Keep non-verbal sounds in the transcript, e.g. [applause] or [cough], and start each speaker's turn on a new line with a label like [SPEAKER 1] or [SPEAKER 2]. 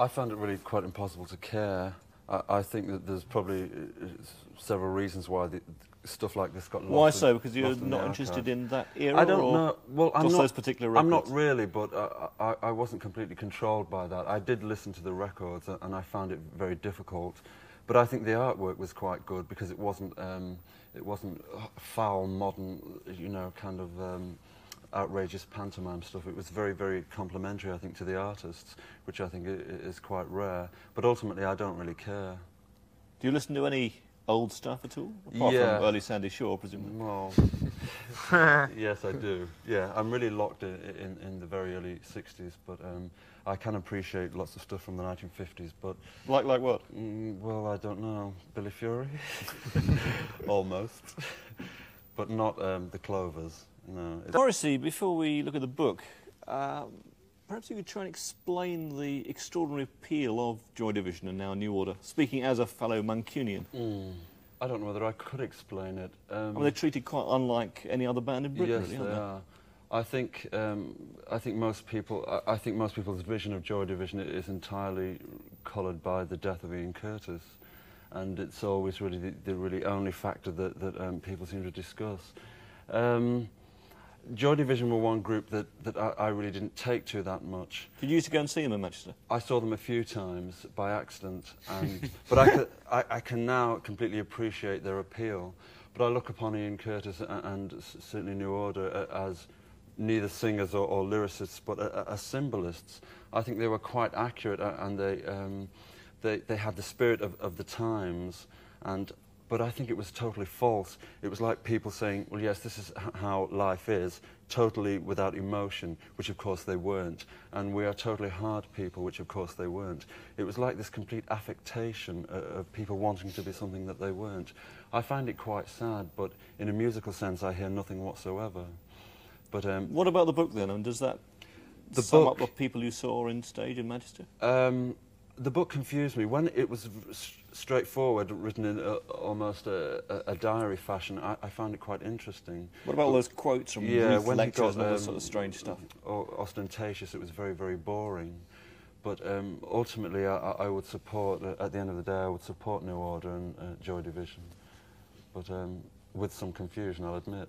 [SPEAKER 1] I found it really quite impossible to care. I, I think that there's probably uh, several reasons why the, stuff like this got lost.
[SPEAKER 2] Why so? Because you're
[SPEAKER 1] in
[SPEAKER 2] not interested in that era?
[SPEAKER 1] I don't know. Well, I'm
[SPEAKER 2] just
[SPEAKER 1] not,
[SPEAKER 2] those particular
[SPEAKER 1] I'm not really, but uh, I, I wasn't completely controlled by that. I did listen to the records, uh, and I found it very difficult. But I think the artwork was quite good because it wasn't um, it wasn't uh, foul, modern, you know, kind of um, outrageous pantomime stuff. It was very, very complimentary, I think, to the artists, which I think is quite rare. But ultimately, I don't really care.
[SPEAKER 2] Do you listen to any old stuff at all? Apart
[SPEAKER 1] Yeah.
[SPEAKER 2] from early Sandie Shaw, presumably.
[SPEAKER 1] Well, [laughs] yes, I do. Yeah, I'm really locked in, in, in the very early 60s, but um, I can appreciate lots of stuff from the 1950s. But,
[SPEAKER 2] Like, like what?
[SPEAKER 1] mm, well, I don't know. Billy Fury? [laughs] Almost. [laughs] but not um, the Clovers. No. it's-
[SPEAKER 2] Morrissey, before we look at the book, um, perhaps you could try and explain the extraordinary appeal of Joy Division and now New Order, speaking as a fellow Mancunian.
[SPEAKER 1] Mm, I don't know whether I could explain it. Um,
[SPEAKER 2] I mean, they're treated quite unlike any other band in Britain,
[SPEAKER 1] yes,
[SPEAKER 2] really,
[SPEAKER 1] they
[SPEAKER 2] aren't
[SPEAKER 1] are. I think um, I think most people I, I think most people's vision of Joy Division is entirely coloured by the death of Ian Curtis, and it's always really the, the really only factor that that um, people seem to discuss. Um, Joy Division were one group that, that I, I really didn't take to that much.
[SPEAKER 2] Did you used to go and see them in Manchester?
[SPEAKER 1] I saw them a few times by accident, and, [laughs] but I, could, I, I can now completely appreciate their appeal. But I look upon Ian Curtis a- and certainly New Order as neither singers or, or lyricists, but as symbolists. I think they were quite accurate, and they, um, they, they had the spirit of, of the times. And, but I think it was totally false. It was like people saying, well, yes, this is how life is, totally without emotion, which of course they weren't. And we are totally hard people, which of course they weren't. It was like this complete affectation uh, of people wanting to be something that they weren't. I find it quite sad, but in a musical sense, I hear nothing whatsoever. But um,
[SPEAKER 2] What about the book then? And does that
[SPEAKER 1] The
[SPEAKER 2] sum
[SPEAKER 1] book-
[SPEAKER 2] up the people you saw in stage in Manchester?
[SPEAKER 1] Um, the book confused me. When it was straightforward, written in a, almost a, a, diary fashion, I, I found it quite interesting.
[SPEAKER 2] What about all those quotes from
[SPEAKER 1] Yeah,
[SPEAKER 2] Ruth
[SPEAKER 1] when he
[SPEAKER 2] lectures
[SPEAKER 1] got,
[SPEAKER 2] and all
[SPEAKER 1] um,
[SPEAKER 2] sort of strange stuff?
[SPEAKER 1] ostentatious, it was very, very boring. But um, ultimately, I, I I would support, uh, at the end of the day, I would support New Order and uh, Joy Division. But um, with some confusion, I'll admit.